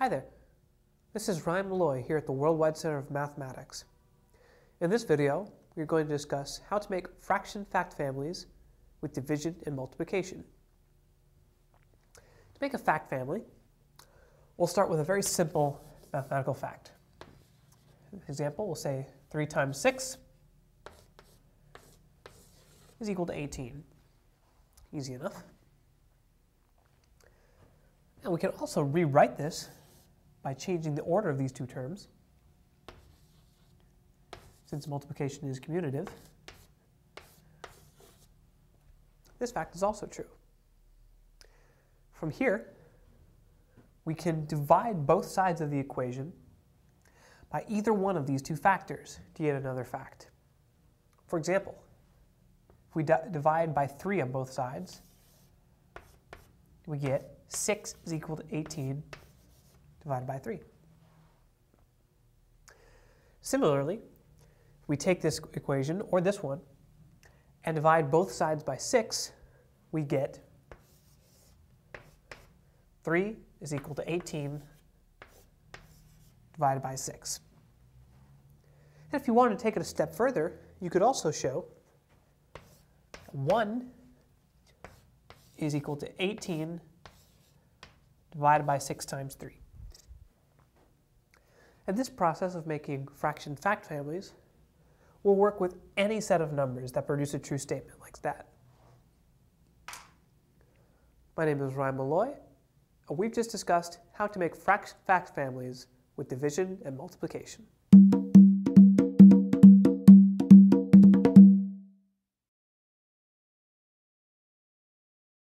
Hi there. This is Ryan Malloy here at the Worldwide Center of Mathematics. In this video, we're going to discuss how to make fraction fact families with division and multiplication. To make a fact family, we'll start with a very simple mathematical fact. For Example, we'll say 3 times 6 is equal to 18. Easy enough. And we can also rewrite this by changing the order of these two terms, since multiplication is commutative. This fact is also true. From here, we can divide both sides of the equation by either one of these two factors to get another fact. For example, if we divide by 3 on both sides, we get 6 is equal to 18 divided by 3. Similarly, we take this equation, or this one, and divide both sides by 6, we get 3 is equal to 18 divided by 6. And if you wanted to take it a step further, you could also show 1 is equal to 18 divided by 6 times 3. And this process of making fraction fact families will work with any set of numbers that produce a true statement like that. My name is Ryan Malloy, and we've just discussed how to make fraction fact families with division and multiplication.